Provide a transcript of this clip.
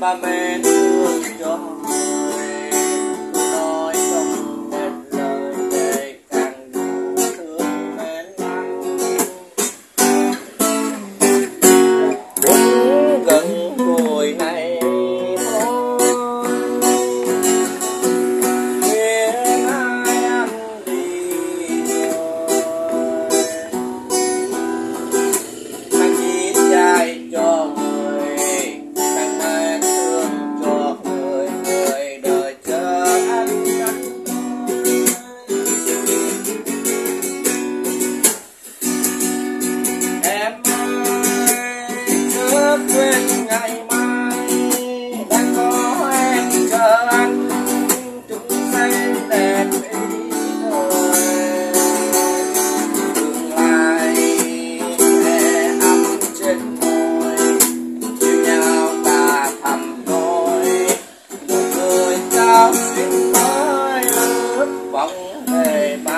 ba mẹ thương cho bóng. Đời ba